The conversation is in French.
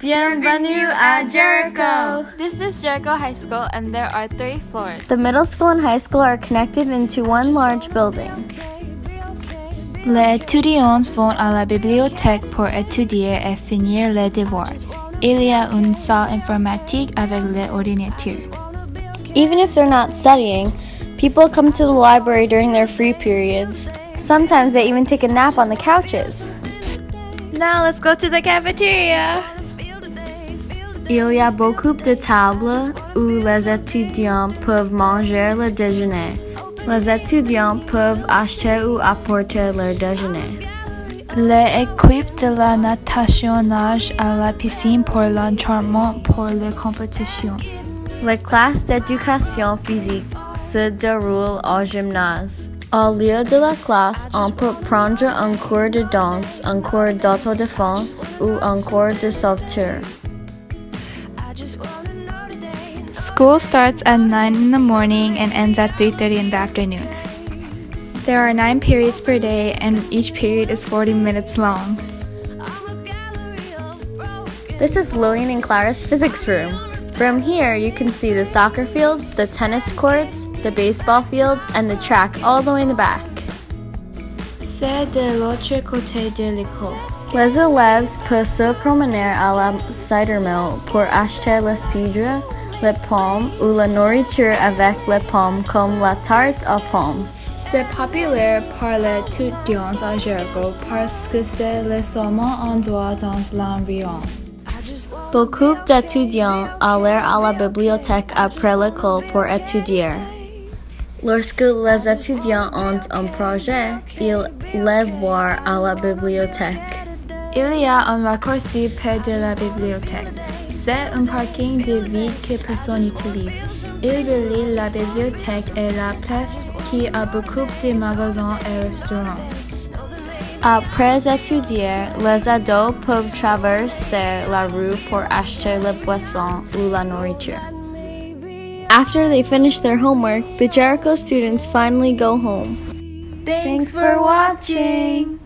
Bienvenue à Jericho! This is Jericho High School, and there are three floors. The middle school and high school are connected into one large building. Les étudiants vont à la bibliothèque pour étudier et finir les devoirs. Il y a une salle informatique avec les ordinateurs. Even if they're not studying, people come to the library during their free periods. Sometimes they even take a nap on the couches. Now let's go to the cafeteria. Il y a beaucoup de tables où les étudiants peuvent manger le déjeuner. Les étudiants peuvent acheter ou apporter leur déjeuner. Les équipes de la natation nagent à la piscine pour l'entraînement pour les compétitions. Les classes d'éducation physique se déroulent au gymnase. Au lieu de la classe, on peut prendre un cours de danse, un cours d'autodéfense ou un cours de sauveture. School starts at 9 in the morning and ends at 3:30 in the afternoon. There are 9 periods per day and each period is 40 minutes long. This is Lillian and Clara's physics room. From here, you can see the soccer fields, the tennis courts, the baseball fields, and the track all the way in the back. C'est de l'autre côté de l'école. Les élèves peuvent se promener à la cider mill pour acheter le cidre, les pommes ou la nourriture avec les pommes comme la tarte aux pommes. C'est populaire par les étudiants à Jericho parce que c'est le seul endroit dans l'environ. Beaucoup d'étudiants allèrent à la bibliothèque après l'école pour étudier. Lorsque les étudiants ont un projet, ils les voient à la bibliothèque. Il y a un raccourci près de la bibliothèque. C'est un parking de vide que personne n'utilise. Il relie la bibliothèque et la place qui a beaucoup de magasins et restaurants. Après étudier, les ados peuvent traverser la rue pour acheter les boissons ou la nourriture. After they finish their homework, the Jericho students finally go home. Thanks for watching!